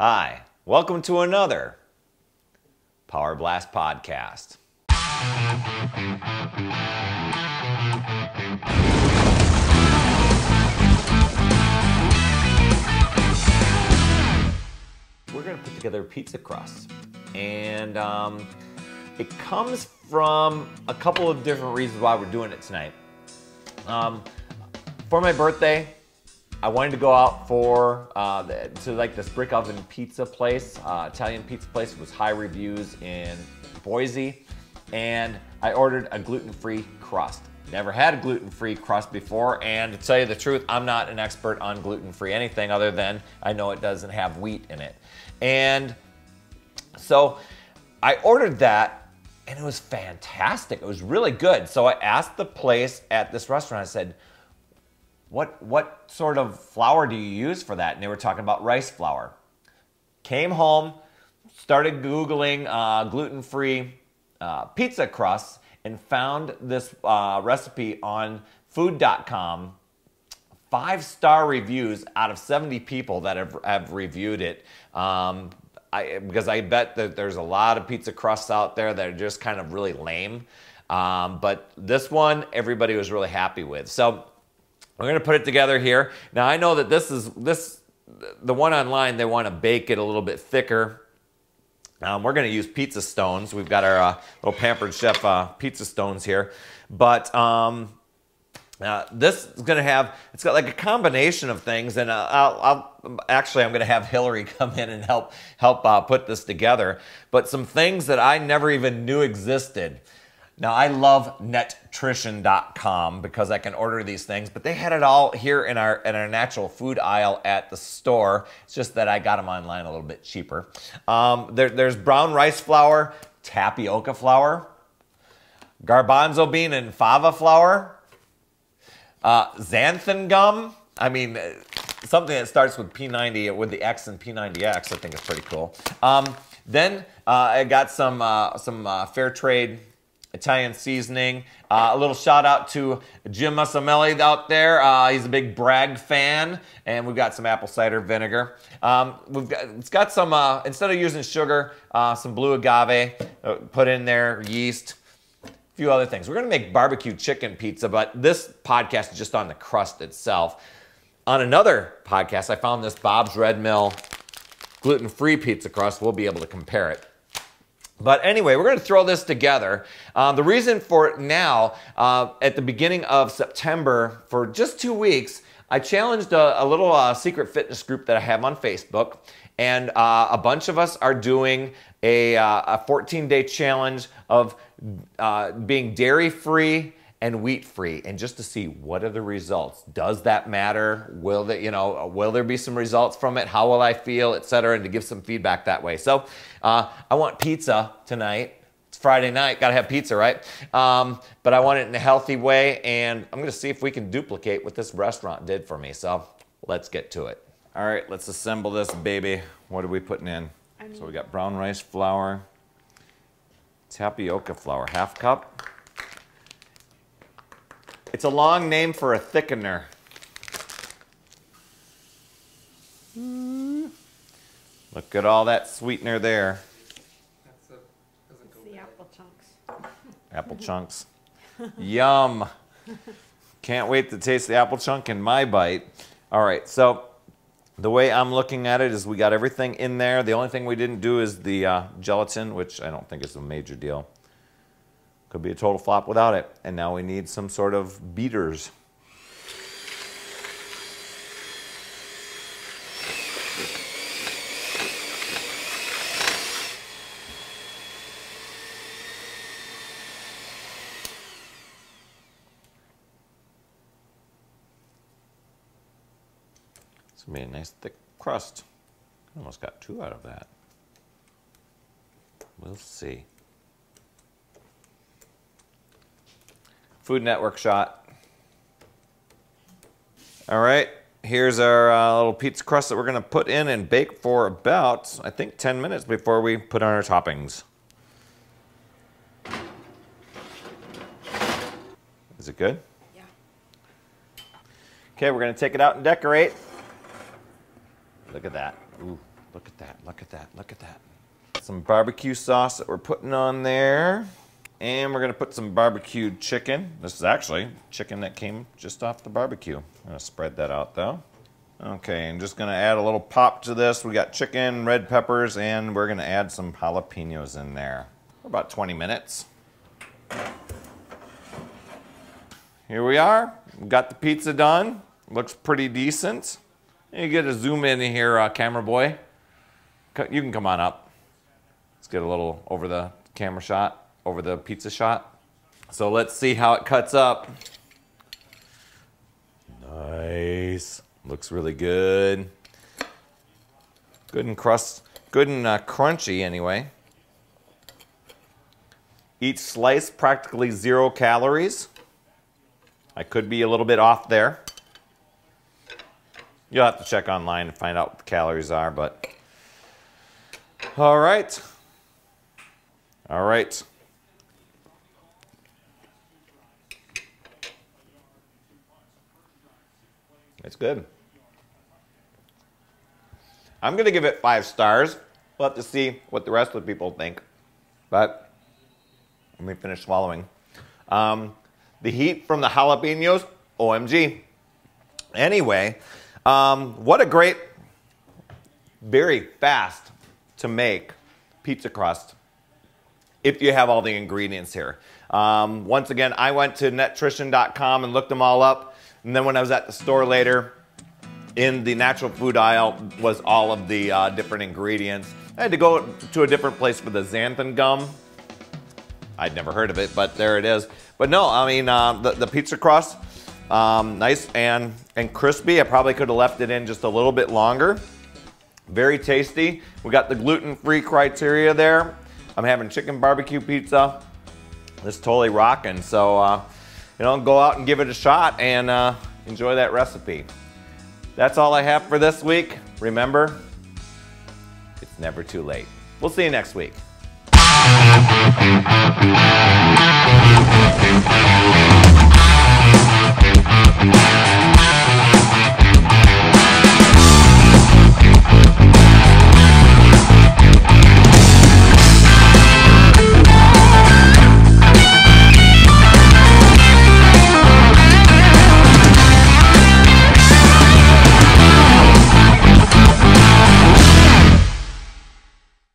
Hi, welcome to another Power Blast podcast. We're going to put together pizza crust, and um, it comes from a couple of different reasons why we're doing it tonight. Um, for my birthday, I wanted to go out for uh, the, to like this brick oven pizza place, uh, Italian pizza place. It was high reviews in Boise, and I ordered a gluten-free crust. Never had a gluten-free crust before, and to tell you the truth, I'm not an expert on gluten-free anything other than I know it doesn't have wheat in it. And so I ordered that, and it was fantastic. It was really good. So I asked the place at this restaurant. I said, "What what sort of flour do you use for that?" And they were talking about rice flour. Came home, started googling uh, gluten-free uh, pizza crusts, and found this uh, recipe on Food.com. Five star reviews out of 70 people that have, have reviewed it. Um, I, because I bet that there's a lot of pizza crusts out there that are just kind of really lame. Um, but this one, everybody was really happy with. So we're gonna put it together here. Now I know that this is this the one online. They want to bake it a little bit thicker. Um, we're gonna use pizza stones. We've got our uh, little pampered chef uh, pizza stones here, but um, uh, this is going to have, it's got like a combination of things, and uh, I'll, I'll, actually, I'm going to have Hillary come in and help help uh, put this together. But some things that I never even knew existed. Now, I love Netrition.com because I can order these things, but they had it all here in our in our natural food aisle at the store. It's just that I got them online a little bit cheaper. Um, there, there's brown rice flour, tapioca flour, garbanzo bean and fava flour, uh, xanthan gum. I mean, uh, something that starts with P90 with the X and P90X. I think is pretty cool. Um, then uh, I got some uh, some uh, fair trade Italian seasoning. Uh, a little shout out to Jim Musamelli out there. Uh, he's a big Bragg fan, and we've got some apple cider vinegar. Um, we've got it's got some uh, instead of using sugar, uh, some blue agave. uh, put in there yeast a few other things. We're going to make barbecue chicken pizza, but this podcast is just on the crust itself. On another podcast, I found this Bob's Red Mill gluten free pizza crust. We'll be able to compare it. But anyway, we're going to throw this together. Um, the reason for it now, uh, at the beginning of September, for just two weeks, I challenged a, a little uh, secret fitness group that I have on Facebook, and uh, a bunch of us are doing a, uh, a 14 day challenge of uh, being dairy free and wheat free and just to see what are the results. Does that matter? Will that you know will there be some results from it? How will i feel etc and to give some feedback that way. So uh, i want pizza tonight. It's friday night. Gotta have pizza right? Um, but i want it in a healthy way and i'm gonna see if we can duplicate what this restaurant did for me. So let's get to it. All right let's assemble this baby. What are we putting in? So we got brown rice flour tapioca flour, half cup. It's a long name for a thickener. Look at all that sweetener there. It's the apple chunks. Apple chunks. Yum. Can't wait to taste the apple chunk in my bite. All right, so the way I'm looking at it is we got everything in there. The only thing we didn't do is the uh, gelatin, which I don't think is a major deal. Could be a total flop without it. And now we need some sort of beaters. It's gonna be a nice thick crust. Almost got two out of that. We'll see. Food Network shot. All right, here's our uh, little pizza crust that we're gonna put in and bake for about, I think, 10 minutes before we put on our toppings. Is it good? Yeah. Okay, we're gonna take it out and decorate. Look at that. Ooh, Look at that, look at that, look at that. Some barbecue sauce that we're putting on there. And we're gonna put some barbecued chicken. This is actually chicken that came just off the barbecue. I'm gonna spread that out though. Okay, I'm just gonna add a little pop to this. We got chicken, red peppers, and we're gonna add some jalapenos in there. For about 20 minutes. Here we are. We got the pizza done. Looks pretty decent. You get a zoom in here, uh, camera boy. You can come on up. Let's get a little over the camera shot, over the pizza shot. So let's see how it cuts up. Nice. Looks really good. Good and crust, good and uh, crunchy anyway. Each slice practically zero calories. I could be a little bit off there. You'll have to check online and find out what the calories are, but all right. All right. It's good. I'm going to give it five stars. We'll have to see what the rest of the people think. But let me finish swallowing. Um, the heat from the jalapenos, OMG. Anyway, um, what a great, very fast to make pizza crust if you have all the ingredients here. Um, once again, I went to netrition.com and looked them all up. And then when I was at the store later, in the natural food aisle was all of the uh, different ingredients. I had to go to a different place for the xanthan gum. I'd never heard of it, but there it is. But no, I mean, uh, the, the pizza crust, um, nice and, and crispy. I probably could have left it in just a little bit longer. Very tasty. We got the gluten-free criteria there. I'm having chicken barbecue pizza. It's totally rocking. So, uh, you know, go out and give it a shot and uh, enjoy that recipe. That's all I have for this week. Remember, it's never too late. We'll see you next week.